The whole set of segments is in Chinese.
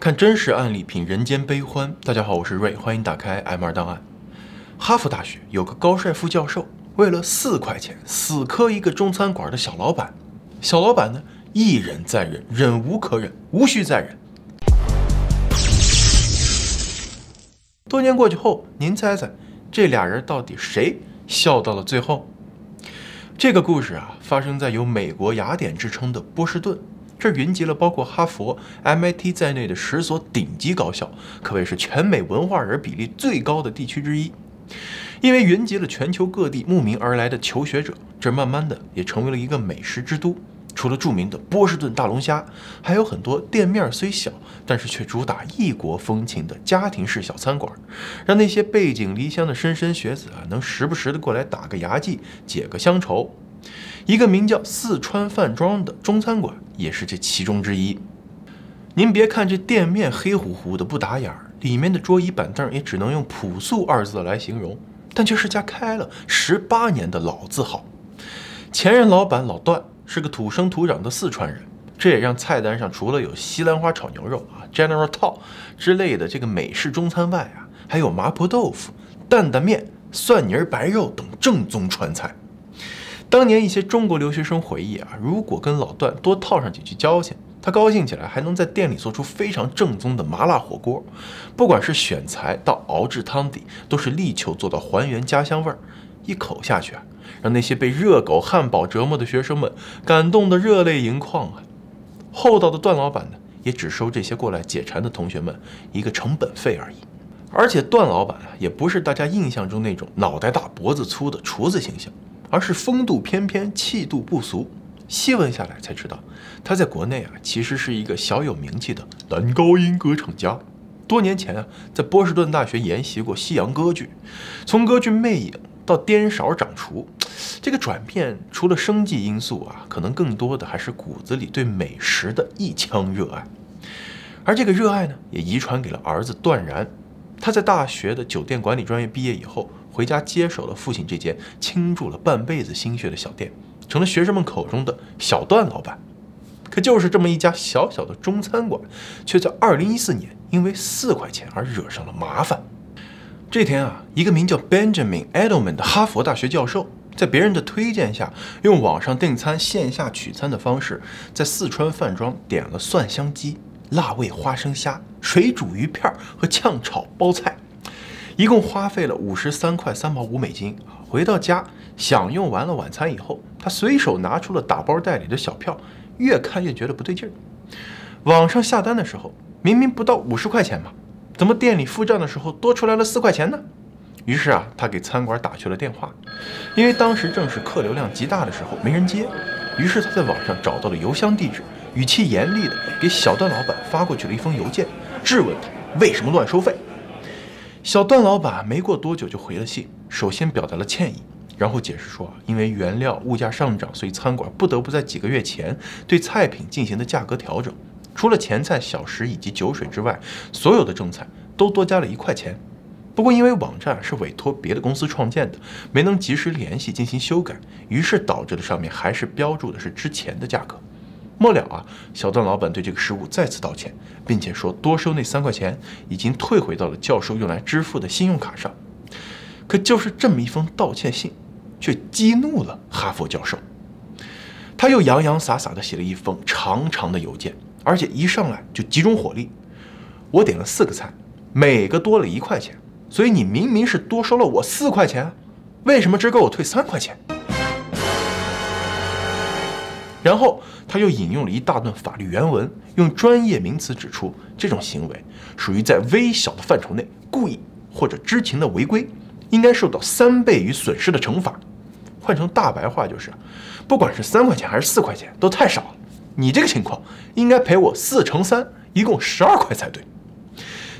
看真实案例，品人间悲欢。大家好，我是瑞，欢迎打开 M 二档案。哈佛大学有个高帅副教授，为了四块钱死磕一个中餐馆的小老板。小老板呢，一忍再忍，忍无可忍，无需再忍。多年过去后，您猜猜，这俩人到底谁笑到了最后？这个故事啊，发生在有美国雅典之称的波士顿。这云集了包括哈佛、MIT 在内的十所顶级高校，可谓是全美文化人比例最高的地区之一。因为云集了全球各地慕名而来的求学者，这慢慢的也成为了一个美食之都。除了著名的波士顿大龙虾，还有很多店面虽小，但是却主打异国风情的家庭式小餐馆，让那些背井离乡的莘莘学子啊，能时不时的过来打个牙祭，解个乡愁。一个名叫四川饭庄的中餐馆也是这其中之一。您别看这店面黑乎乎的不打眼儿，里面的桌椅板凳也只能用朴素二字来形容，但却是家开了十八年的老字号。前任老板老段是个土生土长的四川人，这也让菜单上除了有西兰花炒牛肉啊、General t o p 之类的这个美式中餐外啊，还有麻婆豆腐、担担面、蒜泥白肉等正宗川菜。当年一些中国留学生回忆啊，如果跟老段多套上几句交情，他高兴起来还能在店里做出非常正宗的麻辣火锅。不管是选材到熬制汤底，都是力求做到还原家乡味儿。一口下去啊，让那些被热狗、汉堡折磨的学生们感动得热泪盈眶啊！厚道的段老板呢，也只收这些过来解馋的同学们一个成本费而已。而且段老板啊，也不是大家印象中那种脑袋大脖子粗的厨子形象。而是风度翩翩，气度不俗。细问下来才知道，他在国内啊，其实是一个小有名气的男高音歌唱家。多年前啊，在波士顿大学研习过西洋歌剧，从歌剧《魅影》到颠勺掌厨，这个转变除了生计因素啊，可能更多的还是骨子里对美食的一腔热爱。而这个热爱呢，也遗传给了儿子段然。他在大学的酒店管理专业毕业以后。回家接手了父亲这间倾注了半辈子心血的小店，成了学生们口中的小段老板。可就是这么一家小小的中餐馆，却在2014年因为四块钱而惹上了麻烦。这天啊，一个名叫 Benjamin Edelman 的哈佛大学教授，在别人的推荐下，用网上订餐、线下取餐的方式，在四川饭庄点了蒜香鸡、辣味花生虾、水煮鱼片和炝炒包菜。一共花费了五十三块三毛五美金！回到家享用完了晚餐以后，他随手拿出了打包袋里的小票，越看越觉得不对劲儿。网上下单的时候明明不到五十块钱嘛，怎么店里付账的时候多出来了四块钱呢？于是啊，他给餐馆打去了电话，因为当时正是客流量极大的时候，没人接。于是他在网上找到了邮箱地址，语气严厉的给小段老板发过去了一封邮件，质问他为什么乱收费。小段老板没过多久就回了信，首先表达了歉意，然后解释说，因为原料物价上涨，所以餐馆不得不在几个月前对菜品进行的价格调整，除了前菜、小食以及酒水之外，所有的正菜都多加了一块钱。不过因为网站是委托别的公司创建的，没能及时联系进行修改，于是导致了上面还是标注的是之前的价格。末了啊，小段老板对这个失误再次道歉，并且说多收那三块钱已经退回到了教授用来支付的信用卡上。可就是这么一封道歉信，却激怒了哈佛教授。他又洋洋洒洒地写了一封长长的邮件，而且一上来就集中火力。我点了四个菜，每个多了一块钱，所以你明明是多收了我四块钱，为什么只给我退三块钱？然后他又引用了一大段法律原文，用专业名词指出这种行为属于在微小的范畴内故意或者知情的违规，应该受到三倍于损失的惩罚。换成大白话就是，不管是三块钱还是四块钱都太少了，你这个情况应该赔我四乘三，一共十二块才对。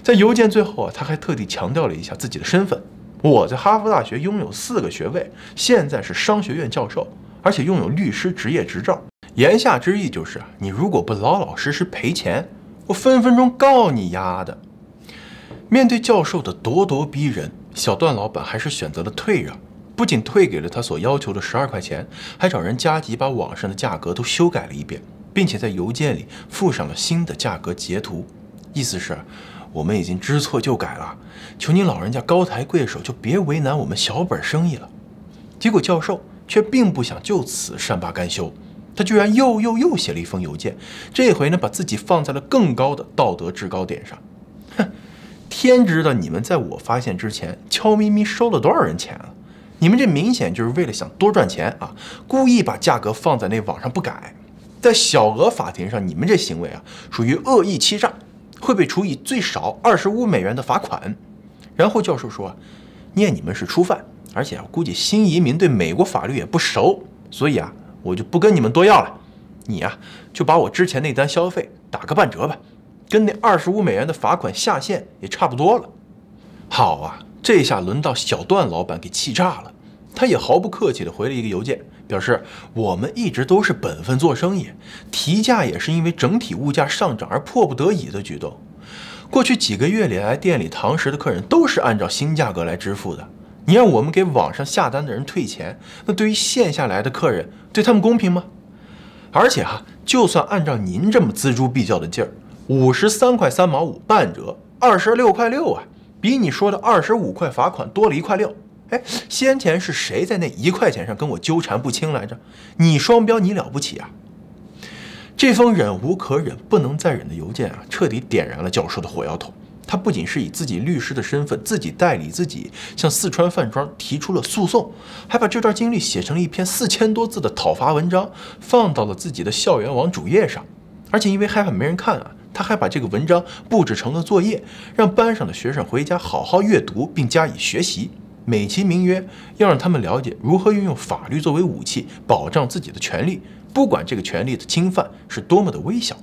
在邮件最后啊，他还特地强调了一下自己的身份：我在哈佛大学拥有四个学位，现在是商学院教授，而且拥有律师执业执照。言下之意就是，你如果不老老实实赔钱，我分分钟告你丫的。面对教授的咄咄逼人，小段老板还是选择了退让，不仅退给了他所要求的十二块钱，还找人加急把网上的价格都修改了一遍，并且在邮件里附上了新的价格截图。意思是，我们已经知错就改了，求您老人家高抬贵手，就别为难我们小本生意了。结果教授却并不想就此善罢甘休，他居然又又又写了一封邮件，这回呢把自己放在了更高的道德制高点上。哼，天知道你们在我发现之前悄咪咪收了多少人钱啊！你们这明显就是为了想多赚钱啊，故意把价格放在那网上不改。在小额法庭上，你们这行为啊属于恶意欺诈，会被处以最少二十五美元的罚款。然后教授说，念你们是初犯，而且啊估计新移民对美国法律也不熟，所以啊我就不跟你们多要了。你呀就把我之前那单消费打个半折吧，跟那二十五美元的罚款下限也差不多了。好啊。这下轮到小段老板给气炸了，他也毫不客气地回了一个邮件，表示我们一直都是本分做生意，提价也是因为整体物价上涨而迫不得已的举动。过去几个月里来店里堂食的客人都是按照新价格来支付的，你让我们给网上下单的人退钱，那对于线下来的客人，对他们公平吗？而且啊，就算按照您这么锱铢必较的劲儿，五十三块三毛五半折，二十六块六啊！比你说的二十五块罚款多了一块六，哎，先前是谁在那一块钱上跟我纠缠不清来着？你双标，你了不起啊！这封忍无可忍、不能再忍的邮件啊，彻底点燃了教授的火药桶。他不仅是以自己律师的身份自己代理自己，向四川饭庄提出了诉讼，还把这段经历写成了一篇四千多字的讨伐文章，放到了自己的校园网主页上。而且因为害怕没人看啊。他还把这个文章布置成了作业，让班上的学生回家好好阅读并加以学习。美其名曰要让他们了解如何运用法律作为武器，保障自己的权利，不管这个权利的侵犯是多么的微小。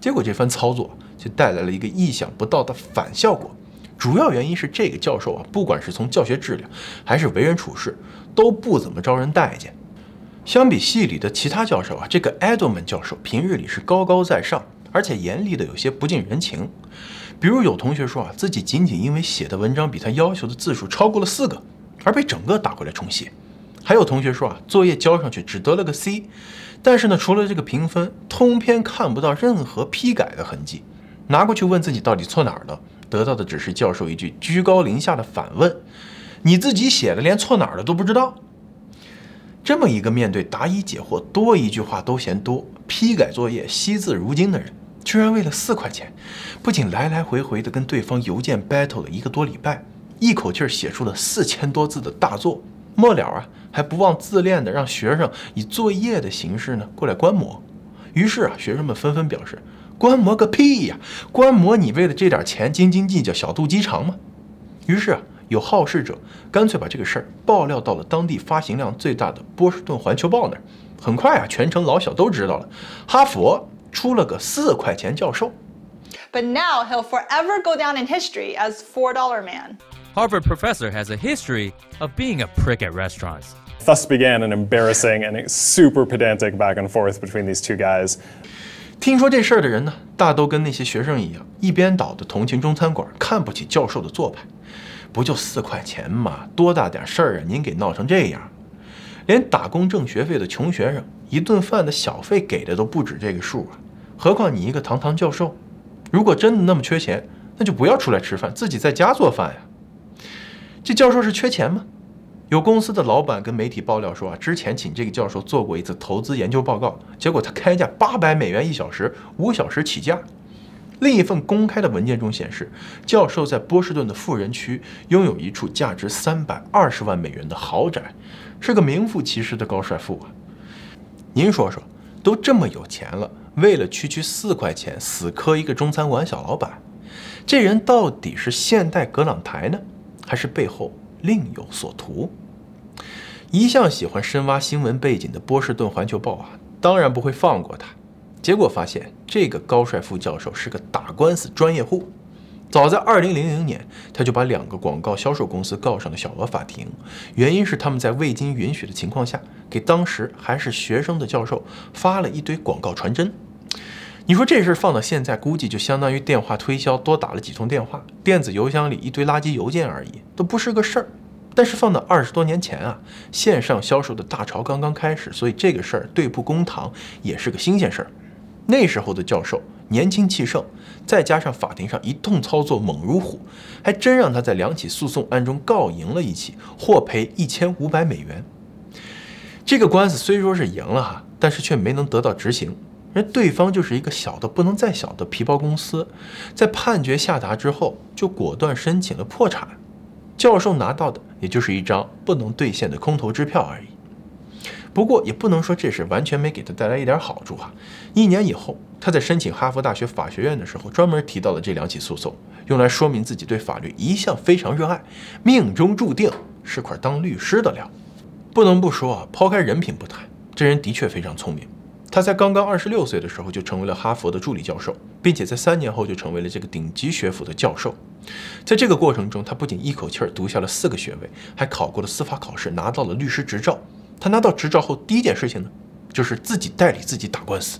结果这番操作就带来了一个意想不到的反效果。主要原因是这个教授啊，不管是从教学质量还是为人处事，都不怎么招人待见。相比系里的其他教授啊，这个 Edelman 教授平日里是高高在上。而且严厉的有些不近人情，比如有同学说啊，自己仅仅因为写的文章比他要求的字数超过了四个，而被整个打回来重写；还有同学说啊，作业交上去只得了个 C，但是呢，除了这个评分，通篇看不到任何批改的痕迹。拿过去问自己到底错哪儿了，得到的只是教授一句居高临下的反问：“你自己写的连错哪儿了都不知道？”这么一个面对答疑解惑多一句话都嫌多，批改作业惜字如金的人。居然为了四块钱，不仅来来回回的跟对方邮件 battle 了一个多礼拜，一口气儿写出了四千多字的大作，末了啊还不忘自恋的让学生以作业的形式呢过来观摩。于是啊，学生们纷纷表示：观摩个屁呀！观摩你为了这点钱斤斤计较、小肚鸡肠吗？于是啊，有好事者干脆把这个事儿爆料到了当地发行量最大的波士顿环球报那儿。很快啊，全城老小都知道了，哈佛。出了个四块钱教授。But now he'll forever go down in history as Four Dollar man. Harvard professor has a history of being a prick at restaurants. Thus began an embarrassing and super pedantic back and forth between these two guys. 听说这事儿的人呢，大都跟那些学生一样，一边倒的同情中餐馆，看不起教授的做派。不就四块钱吗，多大点事儿啊？您给闹成这样，连打工挣学费的穷学生，一顿饭的小费给的都不止这个数啊！何况你一个堂堂教授，如果真的那么缺钱，那就不要出来吃饭，自己在家做饭呀。这教授是缺钱吗？有公司的老板跟媒体爆料说啊，之前请这个教授做过一次投资研究报告，结果他开价八百美元一小时，五小时起价。另一份公开的文件中显示，教授在波士顿的富人区拥有一处价值三百二十万美元的豪宅，是个名副其实的高帅富啊。您说说，都这么有钱了？为了区区四块钱死磕一个中餐馆小老板，这人到底是现代葛朗台呢，还是背后另有所图？一向喜欢深挖新闻背景的波士顿环球报啊，当然不会放过他。结果发现，这个高帅副教授是个打官司专业户。早在2000年，他就把两个广告销售公司告上了小额法庭，原因是他们在未经允许的情况下，给当时还是学生的教授发了一堆广告传真。你说这事放到现在，估计就相当于电话推销多打了几通电话，电子邮箱里一堆垃圾邮件而已，都不是个事儿。但是放到二十多年前啊，线上销售的大潮刚刚开始，所以这个事儿对簿公堂也是个新鲜事儿。那时候的教授年轻气盛，再加上法庭上一通操作猛如虎，还真让他在两起诉讼案中告赢了一起，获赔一千五百美元。这个官司虽说是赢了哈，但是却没能得到执行。而对方就是一个小的不能再小的皮包公司，在判决下达之后，就果断申请了破产。教授拿到的也就是一张不能兑现的空头支票而已。不过也不能说这事完全没给他带来一点好处哈。一年以后，他在申请哈佛大学法学院的时候，专门提到了这两起诉讼，用来说明自己对法律一向非常热爱，命中注定是块当律师的料。不能不说啊，抛开人品不谈，这人的确非常聪明。他在刚刚二十六岁的时候就成为了哈佛的助理教授，并且在三年后就成为了这个顶级学府的教授。在这个过程中，他不仅一口气儿读下了四个学位，还考过了司法考试，拿到了律师执照。他拿到执照后，第一件事情呢，就是自己代理自己打官司。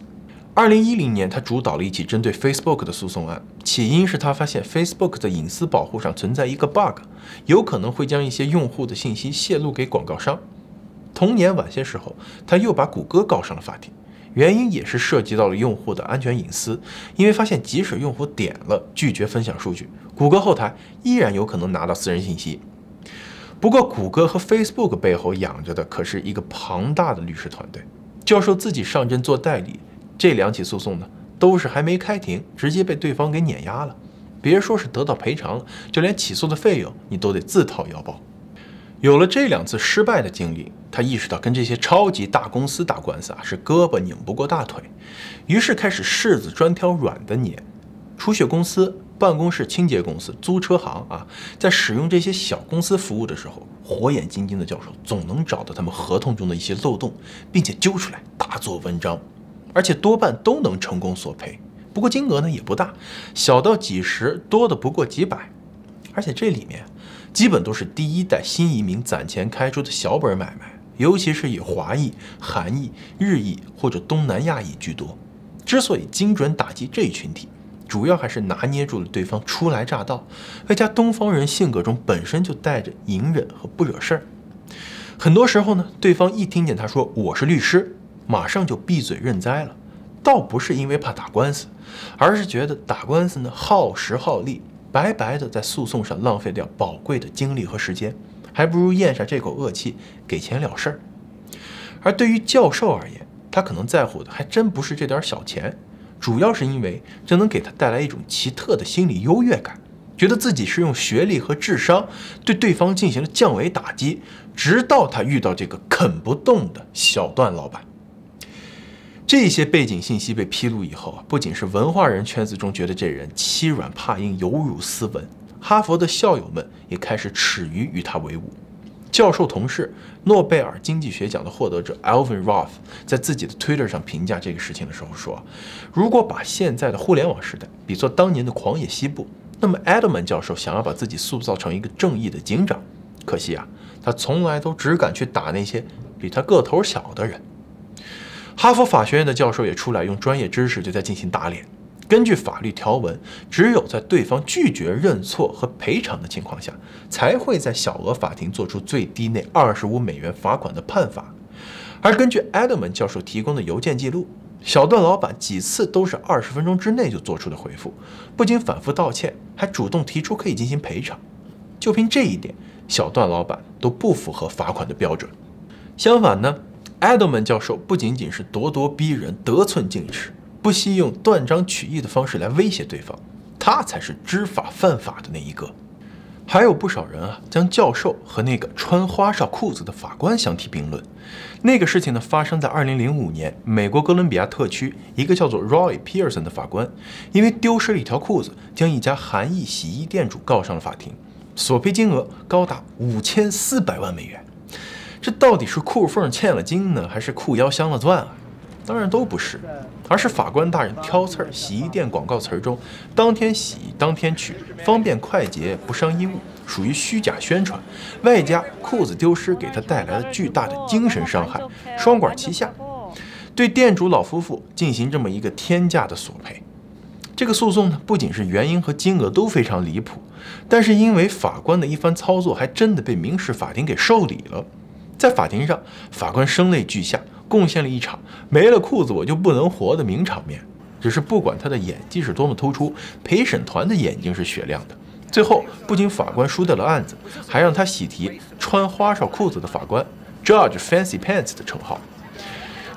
二零一零年，他主导了一起针对 Facebook 的诉讼案，起因是他发现 Facebook 的隐私保护上存在一个 bug，有可能会将一些用户的信息泄露给广告商。同年晚些时候，他又把谷歌告上了法庭。原因也是涉及到了用户的安全隐私，因为发现即使用户点了拒绝分享数据，谷歌后台依然有可能拿到私人信息。不过，谷歌和 Facebook 背后养着的可是一个庞大的律师团队。教授自己上阵做代理，这两起诉讼呢，都是还没开庭，直接被对方给碾压了。别说是得到赔偿，就连起诉的费用你都得自掏腰包。有了这两次失败的经历，他意识到跟这些超级大公司打官司啊是胳膊拧不过大腿，于是开始柿子专挑软的捏。初雪公司、办公室清洁公司、租车行啊，在使用这些小公司服务的时候，火眼金睛的教授总能找到他们合同中的一些漏洞，并且揪出来大做文章，而且多半都能成功索赔。不过金额呢也不大，小到几十，多的不过几百，而且这里面。基本都是第一代新移民攒钱开出的小本买卖，尤其是以华裔、韩裔、日裔或者东南亚裔居多。之所以精准打击这一群体，主要还是拿捏住了对方初来乍到，外加东方人性格中本身就带着隐忍和不惹事儿。很多时候呢，对方一听见他说我是律师，马上就闭嘴认栽了，倒不是因为怕打官司，而是觉得打官司呢耗时耗力。白白的在诉讼上浪费掉宝贵的精力和时间，还不如咽下这口恶气，给钱了事儿。而对于教授而言，他可能在乎的还真不是这点小钱，主要是因为这能给他带来一种奇特的心理优越感，觉得自己是用学历和智商对对方进行了降维打击，直到他遇到这个啃不动的小段老板。这些背景信息被披露以后啊，不仅是文化人圈子中觉得这人欺软怕硬、有辱斯文，哈佛的校友们也开始耻于与他为伍。教授同事、诺贝尔经济学奖的获得者 Alvin Roth 在自己的 Twitter 上评价这个事情的时候说：“如果把现在的互联网时代比作当年的狂野西部，那么 Edelman 教授想要把自己塑造成一个正义的警长，可惜啊，他从来都只敢去打那些比他个头小的人。”哈佛法学院的教授也出来用专业知识就在进行打脸。根据法律条文，只有在对方拒绝认错和赔偿的情况下，才会在小额法庭做出最低那二十五美元罚款的判罚。而根据 e d e m a n 教授提供的邮件记录，小段老板几次都是二十分钟之内就做出的回复，不仅反复道歉，还主动提出可以进行赔偿。就凭这一点，小段老板都不符合罚款的标准。相反呢？艾德曼教授不仅仅是咄咄逼人、得寸进尺，不惜用断章取义的方式来威胁对方，他才是知法犯法的那一个。还有不少人啊，将教授和那个穿花哨裤子的法官相提并论。那个事情呢，发生在2005年，美国哥伦比亚特区一个叫做 Roy Pearson 的法官，因为丢失了一条裤子，将一家韩裔洗衣店主告上了法庭，索赔金额高达五千四百万美元。这到底是裤缝欠了金呢，还是裤腰镶了钻啊？当然都不是，而是法官大人挑刺儿。洗衣店广告词儿中“当天洗，当天取，方便快捷，不伤衣物”属于虚假宣传，外加裤子丢失给他带来了巨大的精神伤害，双管齐下，对店主老夫妇进行这么一个天价的索赔。这个诉讼呢，不仅是原因和金额都非常离谱，但是因为法官的一番操作，还真的被民事法庭给受理了。在法庭上，法官声泪俱下，贡献了一场没了裤子我就不能活的名场面。只是不管他的演技是多么突出，陪审团的眼睛是雪亮的。最后，不仅法官输掉了案子，还让他喜提“穿花哨裤子的法官 ”（Judge Fancy Pants） 的称号。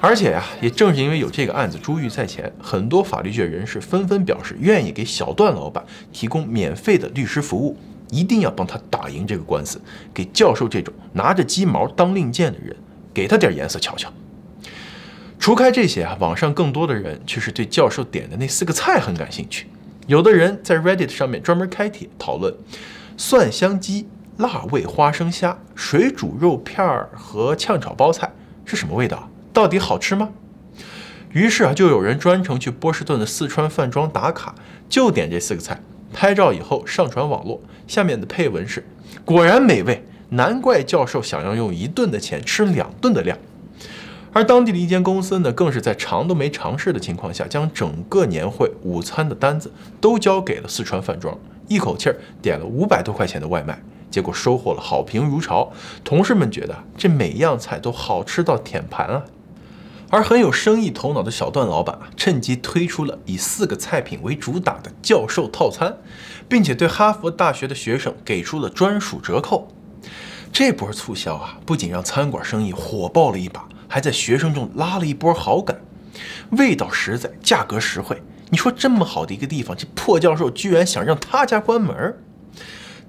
而且呀，也正是因为有这个案子珠玉在前，很多法律界人士纷纷表示愿意给小段老板提供免费的律师服务，一定要帮他打赢这个官司，给教授这种拿着鸡毛当令箭的人，给他点颜色瞧瞧。除开这些啊，网上更多的人却是对教授点的那四个菜很感兴趣。有的人在 Reddit 上面专门开帖讨论蒜香鸡、辣味花生虾、水煮肉片儿和炝炒包菜是什么味道。到底好吃吗？于是啊，就有人专程去波士顿的四川饭庄打卡，就点这四个菜，拍照以后上传网络。下面的配文是：果然美味，难怪教授想要用一顿的钱吃两顿的量。而当地的一间公司呢，更是在尝都没尝试的情况下，将整个年会午餐的单子都交给了四川饭庄，一口气儿点了五百多块钱的外卖。结果收获了好评如潮，同事们觉得这每样菜都好吃到舔盘啊。而很有生意头脑的小段老板啊，趁机推出了以四个菜品为主打的教授套餐，并且对哈佛大学的学生给出了专属折扣。这波促销啊，不仅让餐馆生意火爆了一把，还在学生中拉了一波好感。味道实在，价格实惠。你说这么好的一个地方，这破教授居然想让他家关门？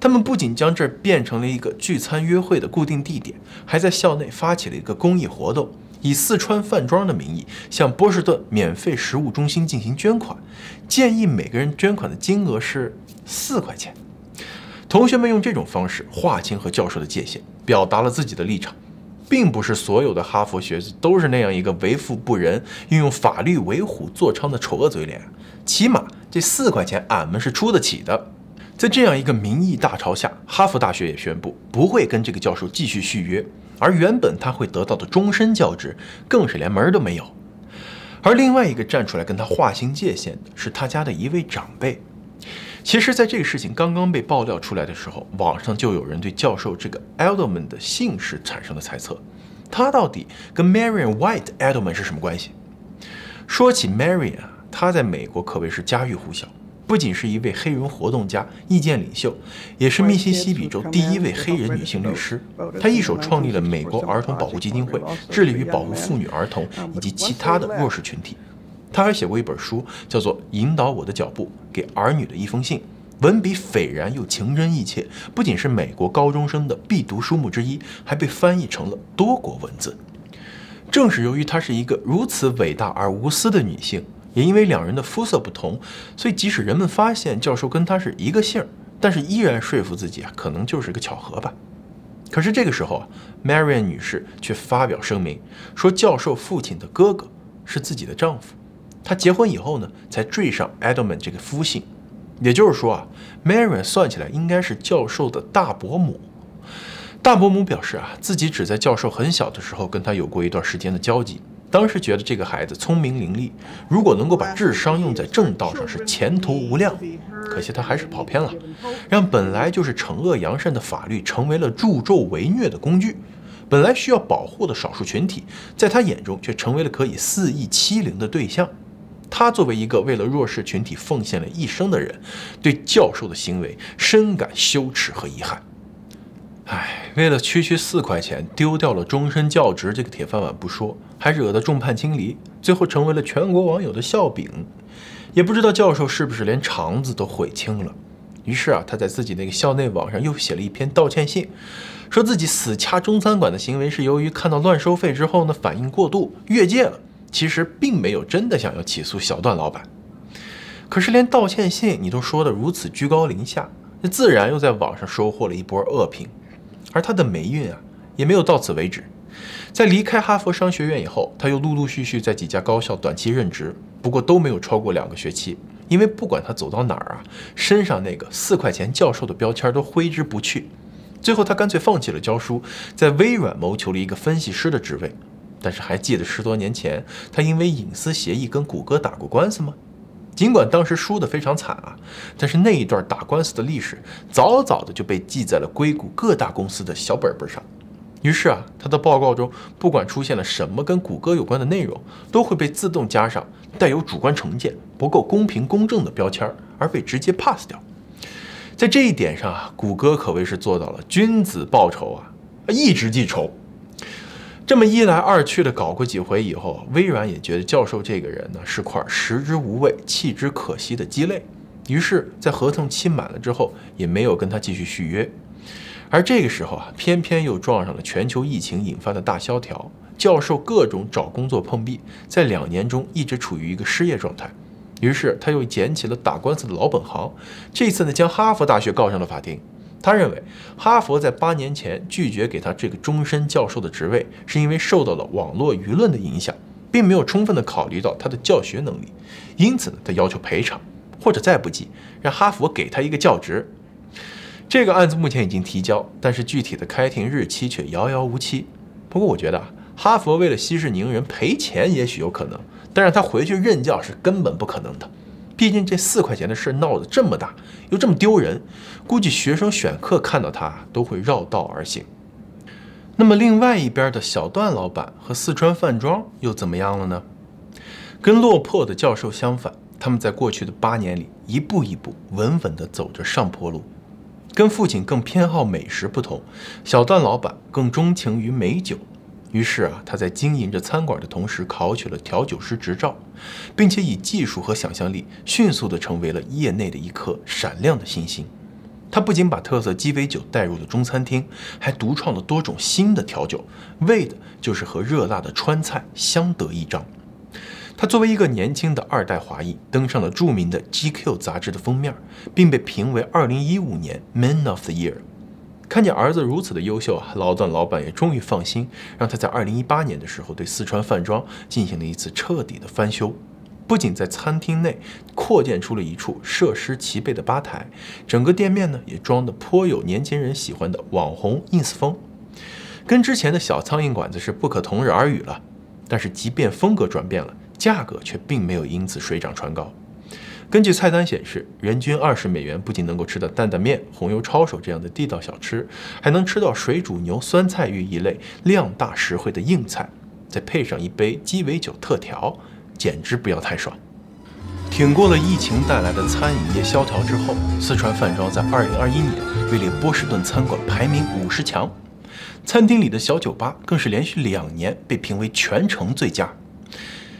他们不仅将这儿变成了一个聚餐约会的固定地点，还在校内发起了一个公益活动。以四川饭庄的名义向波士顿免费食物中心进行捐款，建议每个人捐款的金额是四块钱。同学们用这种方式划清和教授的界限，表达了自己的立场，并不是所有的哈佛学子都是那样一个为富不仁、运用法律为虎作伥的丑恶嘴脸。起码这四块钱俺们是出得起的。在这样一个民意大潮下，哈佛大学也宣布不会跟这个教授继续续约。而原本他会得到的终身教职，更是连门都没有。而另外一个站出来跟他划清界限的是他家的一位长辈。其实，在这个事情刚刚被爆料出来的时候，网上就有人对教授这个 Edelman 的姓氏产生了猜测，他到底跟 Marion White Edelman 是什么关系？说起 Marion 啊，他在美国可谓是家喻户晓。不仅是一位黑人活动家、意见领袖，也是密西西比州第一位黑人女性律师。她一手创立了美国儿童保护基金会，致力于保护妇女、儿童以及其他的弱势群体。她还写过一本书，叫做《引导我的脚步：给儿女的一封信》，文笔斐然又情真意切，不仅是美国高中生的必读书目之一，还被翻译成了多国文字。正是由于她是一个如此伟大而无私的女性。也因为两人的肤色不同，所以即使人们发现教授跟他是一个姓儿，但是依然说服自己啊，可能就是个巧合吧。可是这个时候啊，Marian 女士却发表声明说，教授父亲的哥哥是自己的丈夫，她结婚以后呢，才缀上 Edelman 这个夫姓。也就是说啊，Marian 算起来应该是教授的大伯母。大伯母表示啊，自己只在教授很小的时候跟他有过一段时间的交集。当时觉得这个孩子聪明伶俐，如果能够把智商用在正道上，是前途无量。可惜他还是跑偏了，让本来就是惩恶扬善的法律成为了助纣为虐的工具。本来需要保护的少数群体，在他眼中却成为了可以肆意欺凌的对象。他作为一个为了弱势群体奉献了一生的人，对教授的行为深感羞耻和遗憾。唉，为了区区四块钱丢掉了终身教职这个铁饭碗不说，还惹得众叛亲离，最后成为了全国网友的笑柄。也不知道教授是不是连肠子都悔青了。于是啊，他在自己那个校内网上又写了一篇道歉信，说自己死掐中餐馆的行为是由于看到乱收费之后呢，反应过度越界了。其实并没有真的想要起诉小段老板。可是连道歉信你都说的如此居高临下，那自然又在网上收获了一波恶评。而他的霉运啊，也没有到此为止。在离开哈佛商学院以后，他又陆陆续续在几家高校短期任职，不过都没有超过两个学期。因为不管他走到哪儿啊，身上那个四块钱教授的标签都挥之不去。最后，他干脆放弃了教书，在微软谋求了一个分析师的职位。但是，还记得十多年前他因为隐私协议跟谷歌打过官司吗？尽管当时输得非常惨啊，但是那一段打官司的历史早早的就被记在了硅谷各大公司的小本本上。于是啊，他的报告中不管出现了什么跟谷歌有关的内容，都会被自动加上带有主观成见、不够公平公正的标签，而被直接 pass 掉。在这一点上啊，谷歌可谓是做到了君子报仇啊，一直记仇。这么一来二去的搞过几回以后，微软也觉得教授这个人呢是块食之无味、弃之可惜的鸡肋，于是，在合同期满了之后，也没有跟他继续续约。而这个时候啊，偏偏又撞上了全球疫情引发的大萧条，教授各种找工作碰壁，在两年中一直处于一个失业状态。于是他又捡起了打官司的老本行，这次呢将哈佛大学告上了法庭。他认为哈佛在八年前拒绝给他这个终身教授的职位，是因为受到了网络舆论的影响，并没有充分的考虑到他的教学能力。因此呢，他要求赔偿，或者再不济，让哈佛给他一个教职。这个案子目前已经提交，但是具体的开庭日期却遥遥无期。不过我觉得啊，哈佛为了息事宁人赔钱也许有可能，但让他回去任教是根本不可能的。毕竟这四块钱的事闹得这么大，又这么丢人，估计学生选课看到他都会绕道而行。那么另外一边的小段老板和四川饭庄又怎么样了呢？跟落魄的教授相反，他们在过去的八年里一步一步稳稳地走着上坡路。跟父亲更偏好美食不同，小段老板更钟情于美酒。于是啊，他在经营着餐馆的同时，考取了调酒师执照，并且以技术和想象力迅速地成为了业内的一颗闪亮的新星。他不仅把特色鸡尾酒带入了中餐厅，还独创了多种新的调酒，为的就是和热辣的川菜相得益彰。他作为一个年轻的二代华裔，登上了著名的 GQ 杂志的封面，并被评为2015年 Man of the Year。看见儿子如此的优秀啊，老段老板也终于放心，让他在2018年的时候对四川饭庄进行了一次彻底的翻修。不仅在餐厅内扩建出了一处设施齐备的吧台，整个店面呢也装得颇有年轻人喜欢的网红 ins 风，跟之前的小苍蝇馆子是不可同日而语了。但是即便风格转变了，价格却并没有因此水涨船高。根据菜单显示，人均二十美元不仅能够吃到担担面、红油抄手这样的地道小吃，还能吃到水煮牛、酸菜鱼一类量大实惠的硬菜，再配上一杯鸡尾酒特调，简直不要太爽。挺过了疫情带来的餐饮业萧条之后，四川饭庄在二零二一年位列波士顿餐馆排名五十强，餐厅里的小酒吧更是连续两年被评为全城最佳。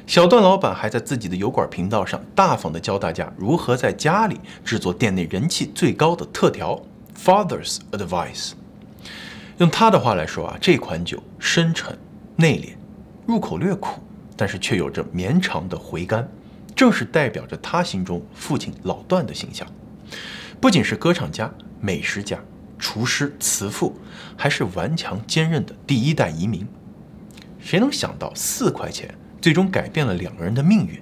小段老板还在自己的油管频道上大方地教大家如何在家里制作店内人气最高的特调 Father's Advice。用他的话来说啊，这款酒深沉内敛，入口略苦，但是却有着绵长的回甘，正是代表着他心中父亲老段的形象。不仅是歌唱家、美食家、厨师、慈父，还是顽强坚韧的第一代移民。谁能想到四块钱？最终改变了两个人的命运，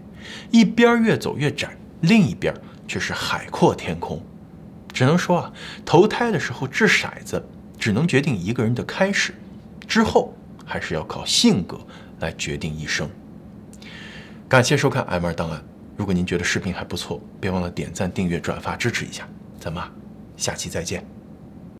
一边越走越窄，另一边却是海阔天空。只能说啊，投胎的时候掷骰子，只能决定一个人的开始，之后还是要靠性格来决定一生。感谢收看《M 二档案》，如果您觉得视频还不错，别忘了点赞、订阅、转发支持一下。咱们下期再见。